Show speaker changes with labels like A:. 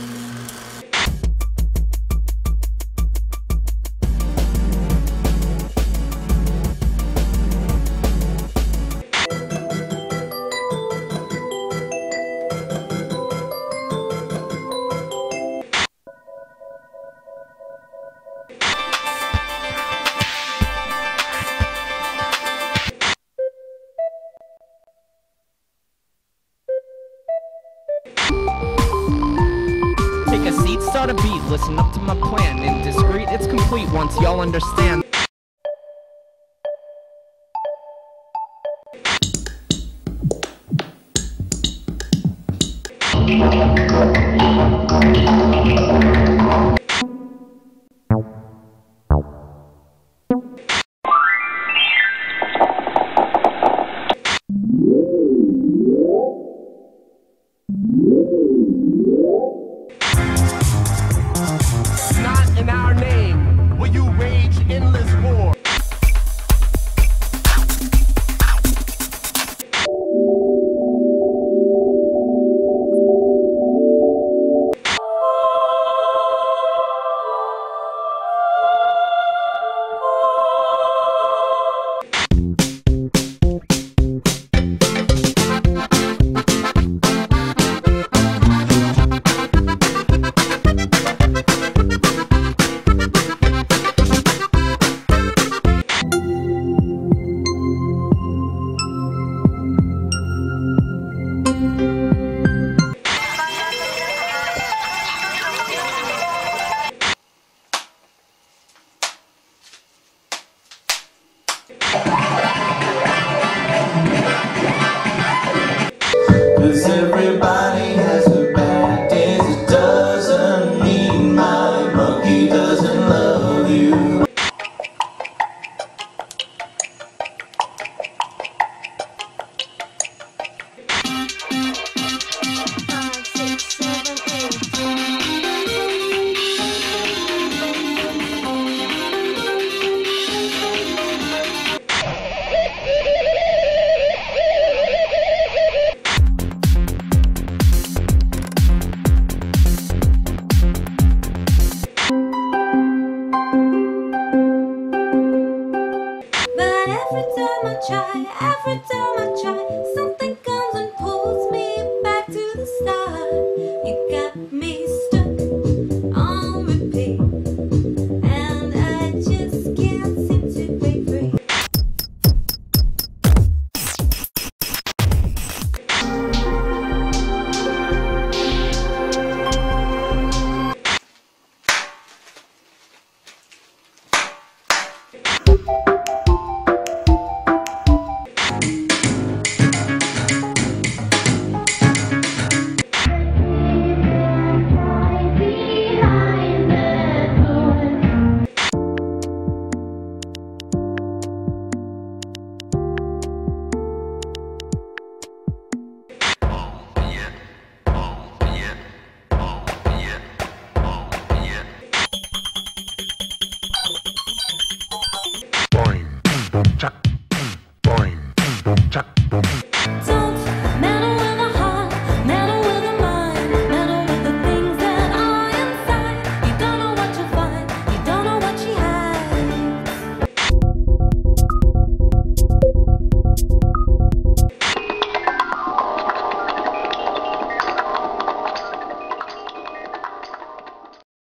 A: Take a seat, start a beat, listen up to my plan. Indiscreet, it's complete once y'all understand.
B: time I try, every time I try, something comes and pulls me back to the start. You got me. Chuck.